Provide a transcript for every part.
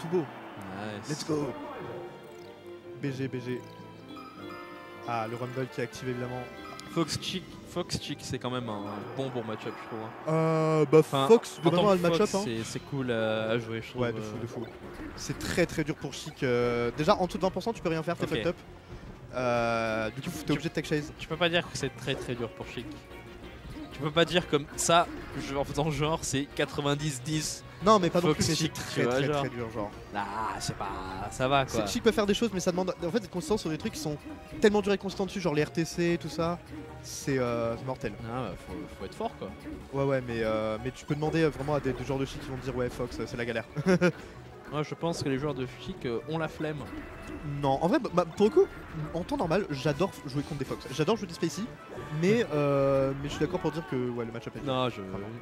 tout beau. Nice. Let's go. BG, BG. Ah, le Rumble qui est activé évidemment. Fox Chick, Fox Chick, c'est quand même un bon bon match-up, je trouve. hein. Euh, bah, Enfin, Fox, le match-up. Hein. c'est- cool à, à jouer, je trouve. Ouais, de fou, euh. de fou. C'est très très dur pour Chic. euh, Déjà, en de 20%, tu peux rien faire, t'es Ok. fucked up. Euh, du coup, t'es obligé de tech chase. Tu peux pas dire que c'est très très dur pour Chic. Tu peux pas dire comme ça, je- en faisant genre, c'est 90-10. Non, mais pas non Fox plus, mais c'est très très très dur, genre. Ah, c'est pas. Ça va quoi. C'est- Chic peut faire des choses, mais ça demande en fait d'être consistant sur des trucs qui sont tellement durs et constants dessus, genre les RTC, tout ça. C'est euh, mortel. Ah, bah, faut, faut être fort quoi. Ouais, ouais, mais, euh, mais tu peux demander euh, vraiment à des, des genres de Chic qui vont te dire, ouais, Fox, euh, c'est la galère. Moi, je pense que les joueurs de Chic euh, ont la flemme. Non, en vrai, bah, pour le coup, en temps normal, j'adore jouer contre des Fox. J'adore jouer des Spacey, mais, euh, mais je suis d'accord pour dire que ouais, le match-up est Non, je,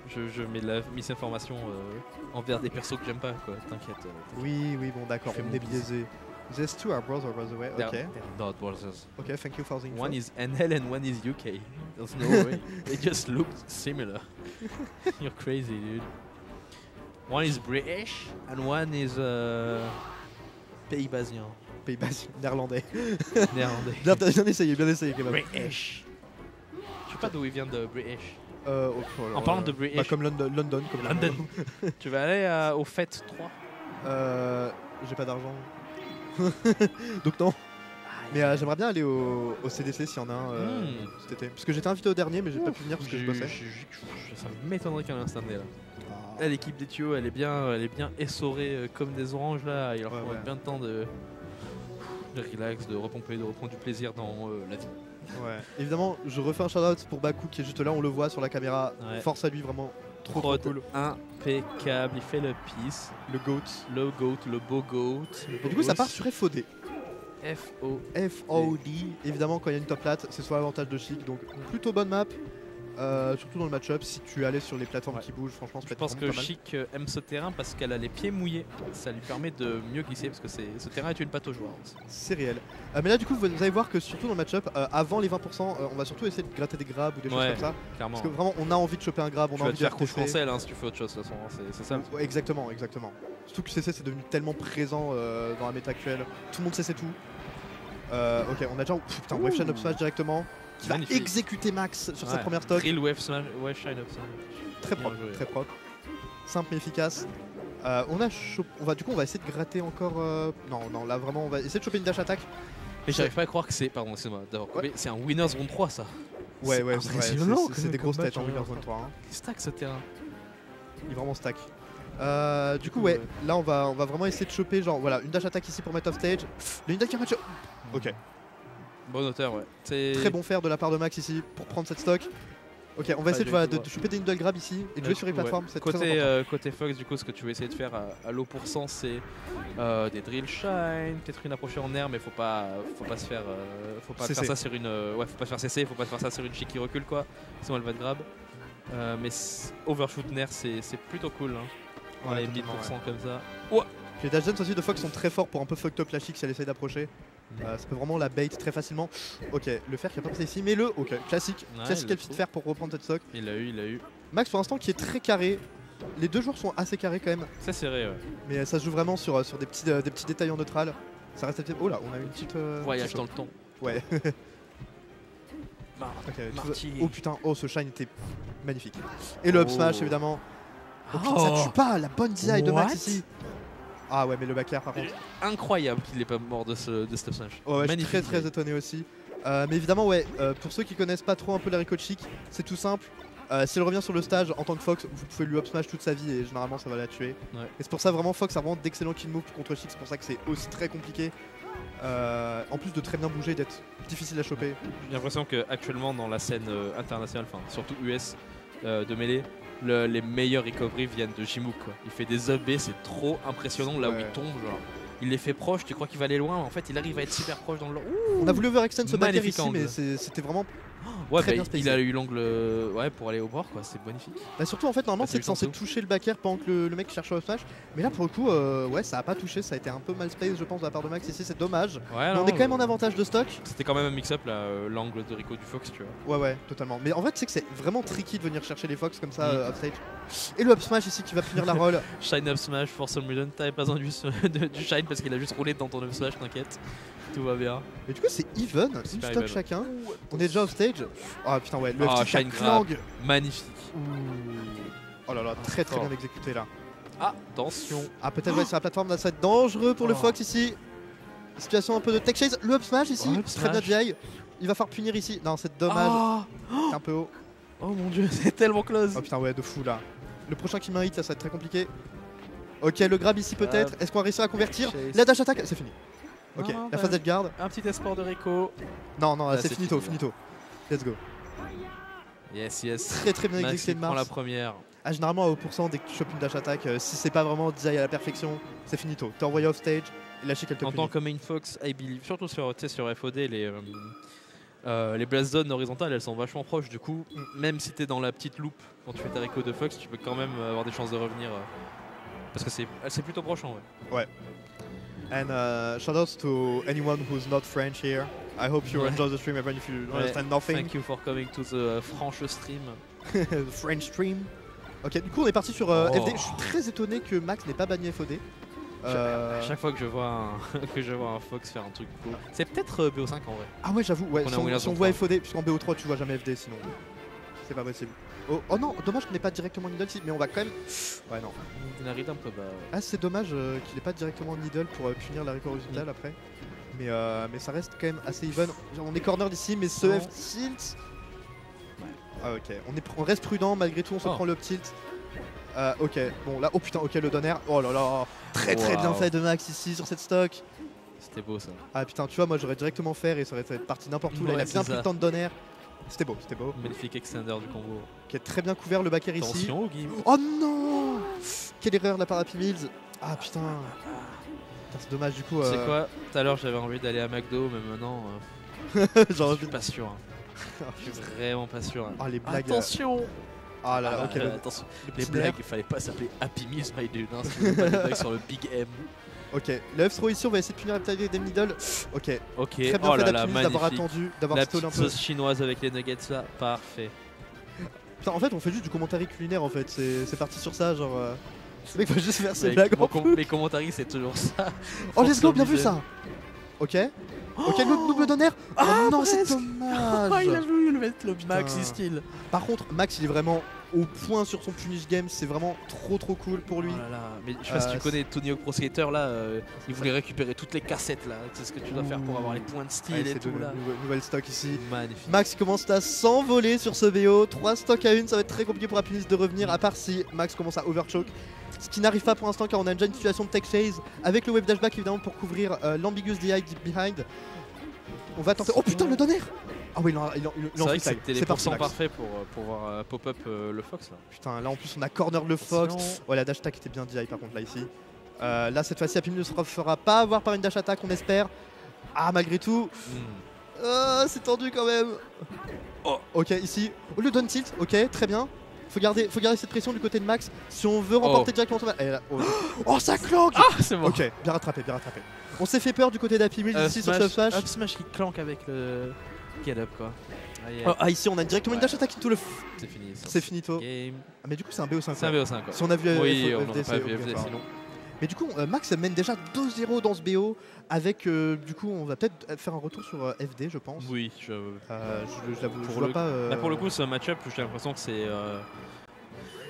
je, je mets de la misinformation euh, envers des persos que j'aime pas quoi. T'inquiète. euh, Oui, oui, bon, d'accord, on est biaisé. These two are brothers, by the way. they're- Ok, they're not brothers. ok, thank you for the info. One is NL and one is UK. There's no way. They just look similar. You're crazy, dude. One is British and one is uh, Pays basien. Pays bas, néerlandais. Néerlandais. bien, bien essayé, bien essayé, quand même. British. Je sais pas d'où il vient de British. Euh, oh, oh, En parlant euh, de British. bah, comme London, London, comme London. tu vas aller euh, au Fête 3 Euh, J'ai pas d'argent. Donc non. Mais euh, j'aimerais bien aller au, au CDC s'il y en a un euh, Hmm. cet été. Parce que j'étais invité au dernier, mais j'ai pas pu venir parce que je bossais. ça m'étonnerait qu'il y en ait un cette année là. Ah. Là, l'équipe des tuyaux, elle est bien, elle est bien essorée euh, comme des oranges là. Il leur Ouais, faut ouais. bien de temps de, de relax, de repomper, de reprendre du plaisir dans la vie. Ouais. Évidemment, je refais un shout-out pour Baku qui est juste là, on le voit sur la caméra. Ouais. Force à lui, vraiment trop cool. impeccable, il fait le peace, Le GOAT. le goat, le beau goat. Et du coup, ça part sur FOD. FO. FOD. Évidemment, quand il y a une top late, c'est soit l'avantage de Chic, donc plutôt bonne map. Euh, surtout dans le match-up, si tu allais sur les plateformes Ouais. qui bougent, franchement, Je pense que. Chic euh, aime ce terrain parce qu'elle a les pieds mouillés. Ça lui permet de mieux glisser parce que c'est- ce terrain est une pâte aux joueurs. C'est réel. Euh, mais là, du coup, vous allez voir que surtout dans le match-up, euh, avant les 20%, euh, on va surtout essayer de gratter des grabs ou des choses comme ça. Clairement. Parce que vraiment, on a envie de choper un grab, on tu a envie de faire couche là si tu fais autre chose de toute façon. hein, C'est ça. Ouais, exactement, exactement. Surtout que CC c'est devenu tellement présent dans la méta actuelle. Tout le monde sait c'est tout. Euh, ok, on a déjà. Pff, putain, Wave Shine Up Smash directement. Qui va Magnifique. exécuter Max sur sa Ouais. première stock. Drill wave smash, wave shine up smash. Très propre, joué. très propre. Simple mais efficace. Euh, on a chop- on va du coup on va essayer de gratter encore. euh, Non, non, là vraiment on va essayer de choper une dash attack. Mais j'arrive pas à croire que c'est. Pardon, excuse-moi d'avoir coupé. C'est un winners round 3 ça. Ouais, C'est ouais, c'est c'est- c'est des grosses têtes en hein. Winners Zone 3. hein. Il stack ce terrain. Il est vraiment stack. Euh, du coup, ouais, là on va, on va vraiment essayer de choper genre voilà une dash attack ici pour mettre off stage. Le Indak match. Ok, Bon hauteur, ouais. Très bon faire de la part de Max ici pour prendre cette stock. Ok, on va essayer de, ouais. choper des needle grab ici et de jouer sur les Ouais. plateformes. Très Côté, euh, côté Fox, du coup, ce que tu veux essayer de faire à, à low pourcent, c'est euh, des drill shine, peut-être une approche en air, mais faut pas, faut pas se faire, euh, faut pas CC. faire ça sur une, euh, ouais, faut pas se faire CC, faut pas se faire ça sur une chic qui recule quoi, sinon elle va te grab. Euh, mais overshoot nair, c'est c'est plutôt cool. Hein. Dans Ouais, les totalement, 1000% ouais. comme ça. Les dash aussi de Fox sont très forts pour un peu fucked up la chic si elle essaye d'approcher. Euh, ça peut vraiment la bait très facilement. Ok, le fer qui a pas passé ici, mais le ok, classique. Ouais, classique trouve. faire pour reprendre cette stock. Il l'a eu, il l'a eu. Max pour l'instant qui est très carré. Les deux joueurs sont assez carrés quand même, C'est serré, ouais. mais ça se joue vraiment sur, euh, sur des, petits, euh, des petits détails en neutral. Ça reste assez... Oh là, on a une petite. euh, Voyage petite dans le temps. Ouais. Mar- Ok, tout- Marty. Oh putain, oh ce shine était magnifique. Et le up smash Oh. Évidemment. Oh putain, ça tue pas, la bonne DI de Max ici. Ah ouais, mais le back air par contre. Incroyable qu'il n'ait pas mort de ce de step smash. Ouais, ouais, je suis très très étonné aussi. Euh, mais évidemment, ouais, euh, pour ceux qui connaissent pas trop un peu la Rico Chic, c'est tout simple. Euh, si elle revient sur le stage en tant que Fox, vous pouvez lui up smash toute sa vie et généralement ça va la tuer. Ouais. Et c'est pour ça vraiment Fox a vraiment d'excellents kill moves contre Chic, c'est pour ça que c'est aussi très compliqué. Euh, en plus de très bien bouger, d'être difficile à choper. J'ai l'impression qu'actuellement dans la scène euh, internationale, enfin surtout US euh, de mêlée, le- les meilleurs recovery viennent de Jimook. Quoi. Il fait des up B, c'est trop impressionnant là où il tombe. Genre. Il les fait proches, tu crois qu'il va aller loin, en fait il arrive à être super proche dans le. Ouh On a voulu overextend ce back ici, angle. mais c'était vraiment Ouais, Très bah, il a eu l'angle euh, ouais, pour aller au bord, quoi. C'est magnifique. Bah surtout en fait normalement Bah, c'est censé toucher le back air pendant que le, le mec cherche au smash mais là pour le coup euh, ouais ça a pas touché ça a été un peu mal space je pense de la part de Max ici c'est dommage Ouais, non, on est quand même en avantage de stock C'était quand même un mix-up euh, l'angle de Rico du Fox, tu vois. ouais ouais totalement mais en fait c'est que c'est vraiment tricky de venir chercher les fox comme ça euh, upstage et le up smash ici qui va punir la roll Shine up smash for some reason. T'avais pas besoin du, du shine parce qu'il a juste roulé dans ton up smash, t'inquiète. Tout va bien. mais du coup c'est even une stock chacun on est déjà offstage ah putain ouais le Ah, a shine clang. Magnifique. oh là là très très bien exécuté là Attention. ah peut-être ouais sur la plateforme là ça va être dangereux pour le Oh. fox ici situation un peu de tech chase le up smash ici Oh, très bien il va falloir punir ici non c'est dommage Ah c'est un peu haut oh mon dieu, c'est tellement close. Oh putain ouais de fou là. Le prochain qui mérite ça, ça va être très compliqué. Ok le grab ici peut-être. Est-ce qu'on va réussir à convertir. La dash attack c'est fini. Ok Non, la bah, phase d'Edgard. Un petit espoir de Rico. Non non Là, c'est finito fini, finito. Let's go. Yes, yes. Très très bien exécuté il de prend la Mars. première. Ah, généralement à haut pourcent dès que tu chopes une dash attack, euh, si c'est pas vraiment design à la perfection, c'est finito. T'es envoyé off stage chic elle te En tant que main Fox, I believe, surtout sur, sur FOD, les, euh, euh, les blast zones horizontales elles sont vachement proches. Du coup, Mm. même si t'es dans la petite loupe quand tu fais ta Rico de Fox, tu peux quand même avoir des chances de revenir. euh, parce que c'est plutôt proche en vrai. And uh, shout outs to anyone who's not French here. I hope you Ouais. enjoy the stream even if you Ouais. understand nothing. Thank you for coming to the euh, franche stream. French stream. Ok, du coup on est parti sur euh, Oh. FD. Je suis très étonné que Max n'ait pas banni FOD. Euh, À chaque fois que je vois un, que je vois un Fox faire un truc cool. C'est peut-être euh, BO5 en vrai. Ah ouais, j'avoue, ouais, si on, si on voit. FOD, puisqu'en BO3 tu vois jamais FD sinon. C'est pas possible. Oh, oh non, dommage qu'on n'ait pas directement Needle ici, mais on va quand même. Ouais, non. Dinaride un peu bas. Ah, c'est dommage euh, qu'il n'ait pas directement Needle pour euh, punir la record horizontale Mm. après. Mais, euh, mais ça reste quand même assez even. On est corner d'ici, mais ce Non. F tilt. Ah, ok. On, est, on reste prudent malgré tout, on se Oh. prend le up tilt. Euh, ok, bon là, oh putain, ok, le donner. Oh là là, très très bien fait de Max ici sur cette stock. C'était beau ça. Ah putain, tu vois, moi j'aurais directement faire et ça aurait été parti n'importe où. Là, il a Ouais, bien pris le temps de donner. C'était beau, c'était beau. Magnifique extender du combo. Qui est très bien couvert le backer ici. Attention au game. Oh non Quelle erreur de la part d'Happy Mills. Ah putain. Putain, C'est dommage du coup. C'est euh, quoi Tout à l'heure j'avais envie d'aller à McDo, mais maintenant J'ai euh, je envie suis pas sûr. hein. Ah, Je suis vraiment pas sûr. hein. Ah les blagues. euh, Attention Ah là là, Ah, ok. le- attention. le Les blagues, il fallait pas s'appeler Happy Meals My Dude. Hein, si vous voulez pas des blagues sur le Big M. Ok, le F-throw ici, on va essayer de punir la taille des middle. Ok, Ok, très bien oh fait d'avoir attendu, d'avoir La stall un petite peu. sauce chinoise avec les nuggets là, parfait. Putain, en fait, on fait juste du commentaire culinaire en fait. C'est parti sur ça, genre. euh, Le mec va juste faire ses blagues com- mes commentaires c'est toujours ça. Oh, let's go, bien vu ça. Ok. Ok, le double donner. Ah, oh non, c'est dommage. Oh, il a voulu le mettre le max Putain. style. Par contre, Max, il est vraiment au point sur son punish game. C'est vraiment trop trop cool pour lui. Oh là là, mais je sais pas si Euh, tu connais Tony Hawk Pro Skater là, euh, il voulait récupérer toutes les cassettes là, c'est ce que tu dois faire pour avoir les points de style Ouais, et tout là. nouvel- stock ici. Magnifique. Max commence à s'envoler sur ce BO. 3 stocks à une, ça va être très compliqué pour Happiness de revenir, à part si Max commence à overchoke. Ce qui n'arrive pas pour l'instant car on a déjà une situation de tech chase avec le wave dashback évidemment pour couvrir euh, l'ambiguous DI deep behind. On va tenter. Oh putain, le donner Ah oui, il en, il en, il vrai que c'était les parfaits pour euh, pouvoir euh, pop-up euh, le Fox là. Putain, là en plus on a corner le Fox. Ouais, la dash attack était bien DI par contre là ici. Euh, là cette fois-ci, Happiness ne se fera pas avoir par une dash attack, on espère. Ah, malgré tout, Hmm. Ah, c'est tendu quand même. Oh. Ok, ici. Oh, le down tilt, ok, très bien. Faut garder, faut garder cette pression du côté de Max si on veut remporter Oh. directement son match. Eh, oh, oh, ça clanque Ah, c'est bon. Ok, bien rattrapé, bien rattrapé. On s'est fait peur du côté d'Happy Mills Up ici sur ce Euh, smash, smash. up smash qui clanque avec le get up quoi. Aïe. Oh, ah, ici on a directement une dash attack into le. f- c'est fini. C'est finito. Game. Ah, mais du coup, c'est un BO5. C'est un ouais. BO5 quoi. Si on a vu euh, Oui, FD, on n'aurait pas c'est vu FD obligatoire. sinon. Mais du coup, euh, Max mène déjà 2-0 dans ce BO. Avec, euh, du coup, on va peut-être faire un retour sur euh, FD, je pense. Oui, je... Euh, je je l'avoue, je Pour vois le- pas. euh, Là pour le coup, ce match-up, j'ai l'impression que c'est.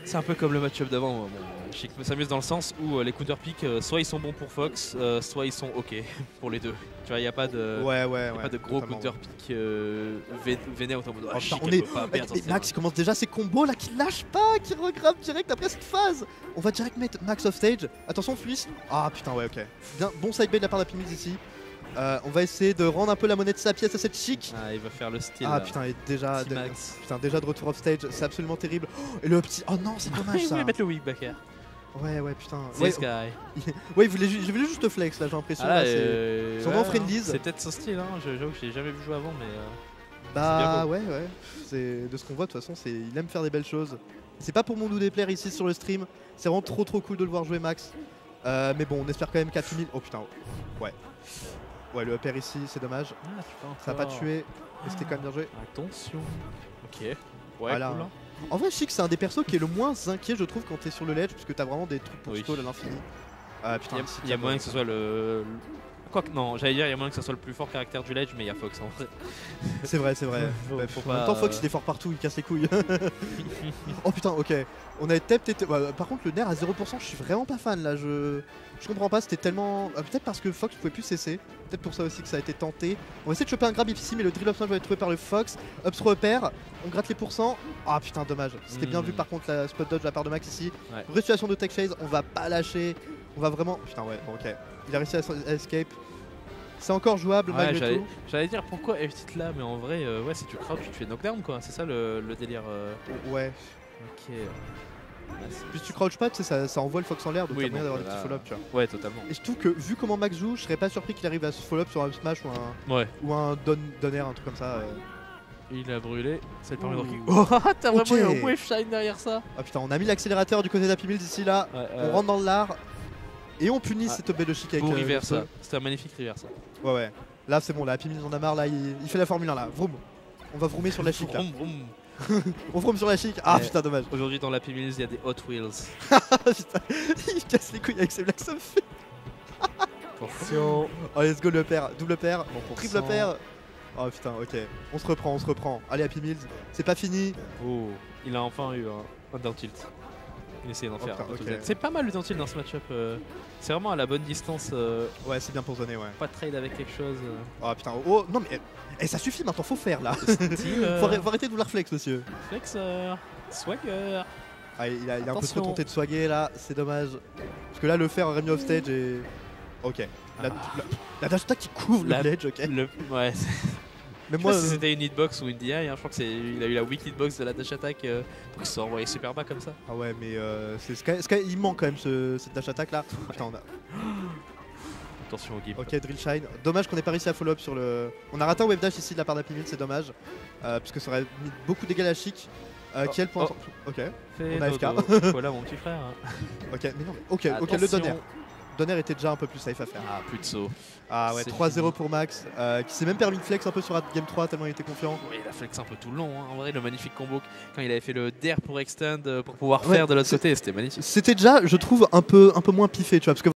Euh, C'est un peu comme le match-up d'avant. Bon, que je m'amuse dans le sens où euh, les counter pick, euh, soit ils sont bons pour Fox, euh, soit ils sont ok pour les deux. Tu vois, il n'y a pas de. Ouais, ouais, y a ouais. pas de gros counter pick euh, vé- vénère mode Oh, ah, chic, on est- pas perdre, Max il commence déjà ses combos là qui lâche pas, qui regrave direct après cette phase. On va direct mettre Max off stage. Attention Fluis. Ah putain ouais ok. Bien, bon side bait de la part Mills ici. Euh, on va essayer de rendre un peu la monnaie de sa pièce à cette chic. Ah, il va faire le style. Ah là. putain et déjà, de- Max. putain déjà de retour off stage, c'est absolument terrible. Oh, et le petit, oh non c'est dommage il ça. voulait mettre le. Ouais ouais putain. Ouais, guy. ouais il voulait, ju- il voulait juste flex là j'ai l'impression. Ah, euh, dans ouais, friendlies. C'est peut-être son style, hein. je- j'avoue que je l'ai jamais vu jouer avant, mais. euh, Bah ouais, ouais. C'est de ce qu'on voit de toute façon, c'est il aime faire des belles choses. C'est pas pour mon doux déplaire ici sur le stream. C'est vraiment trop trop cool de le voir jouer Max. Euh, mais bon, on espère quand même 4000. Oh putain, ouais. Ouais, le upper ici, c'est dommage. Ah, Ça a pas tué. Et c'était quand même bien joué. Attention. Ok. Ouais, Voilà. cool. hein. En vrai, Chic, c'est un des persos qui est le moins inquiet, je trouve, quand t'es sur le ledge, parce que t'as vraiment des trucs pour Oui. stall à l'infini. Ah putain, Il y a, y a moyen que ce soit le. Quoique, non, j'allais dire, il y a moyen que ce soit le plus fort caractère du Ledge, mais il y a Fox en vrai. C'est vrai, c'est vrai. Faut- Ouais, faut en même temps, pas, Fox euh, il est fort partout, il casse les couilles. oh putain, ok. On avait peut-être été. ouais, par contre, le nerf à 0%, je suis vraiment pas fan là. Je, je comprends pas, c'était tellement. ah, peut-être parce que Fox pouvait plus cesser. Peut-être pour ça aussi que ça a été tenté. On va essayer de choper un grab ici, mais le drill up smash va être trouvé par le Fox. Up throw upper, on gratte les pourcents. Ah putain, dommage. C'était bien Hmm. vu par contre la spot dodge de la part de Max ici. Ouais. De tech chase, on va pas lâcher. On va vraiment. Putain, ouais, bon, ok. Il a réussi à, escape. C'est encore jouable Ouais, malgré j'allais tout. j'allais dire pourquoi F-Tit là, mais en vrai, euh, ouais, si tu crouch, tu te fais knockdown quoi. C'est ça le, le délire. euh. Ouais. Ok. Ah, c'est- Puis tu crouches pas, tu sais, ça, ça envoie le Fox en l'air, donc Oui, t'as moyen d'avoir des voilà. petits follow-up, tu vois. Ouais, totalement. Et je trouve que vu comment Max joue, je serais pas surpris qu'il arrive à se follow-up sur un smash ou un, Ouais. ou un don, donner, un truc comme ça. euh. Il a brûlé. Ça lui permet de. Oh, t'as vraiment eu un wave shine derrière ça. Ah putain, on a mis l'accélérateur du côté d'Happy Mills ici là, Ouais, on rentre dans l'art et on punit Ah. cette obé de chic avec euh, le reverse. feu. C'était un magnifique reverse. Ouais ouais. Là c'est bon, là Happy Mills en a marre, là il, il fait la Formule 1 là. Vroom. On va vroomer sur la chic là. Vroom, vroom. On vroom sur la chic. Ah Ouais. putain dommage. Aujourd'hui dans la Mills, il y a des Hot Wheels. Ah, putain, il casse les couilles avec ses black stuff. Attention. Oh let's go le pair, double pair, Bon triple pair. Oh putain, ok. On se reprend, on se reprend. Allez Happy Mills, c'est pas fini. Oh, il a enfin eu un, un down tilt. Il essaie d'en faire. C'est pas mal le down tilt dans ce match-up. euh. C'est vraiment à la bonne distance. euh, Ouais, c'est bien pour zoner, ouais. pas de trade avec quelque chose. Oh putain, oh non mais eh, ça suffit maintenant, faut faire là. Faut, arrêter, faut arrêter de vouloir flex, monsieur. Flexer, swagger. Ah, il a, il a un peu trop tenté de swagger là, c'est dommage. Parce que là, le faire aurait mis off stage et. Ok. La, Ah. la, la dash attack qui couvre La- le ledge, ok. Le... Ouais, c'est- Mais sais moi, pas si euh, c'était une hitbox ou une DI. hein. Je crois que c'est il a eu la weak hitbox de la dash attack euh, pour qu'il soit envoyé super bas comme ça. ah ouais, mais euh, c'est Sky- Sky- il manque quand même ce, cette dash attack là. Putain, on a. Attention au game. Ok, drill shine. Dommage qu'on ait pas réussi à follow up sur le. On a raté un wave dash ici de la part d'Happy c'est dommage. Euh, parce que ça aurait mis beaucoup de dégâts à chic. Euh, Oh, qui est le point. oh. Ok, Fais on a FK. voilà mon petit frère. ok, mais non, mais- ok, ok, le donner. Donner était déjà un peu plus safe à faire. Ah, plus de saut. Ah ouais, C'est 3-0 fini. pour Max, euh, qui s'est même permis de flex un peu sur Game 3 tellement il était confiant. Ouais, il a flex un peu tout le long. hein. En vrai, le magnifique combo quand il avait fait le dair pour extend euh, pour pouvoir Ouais, faire de l'autre côté, c'était magnifique. C'était déjà, je trouve, un peu, un peu moins piffé, tu vois, parce que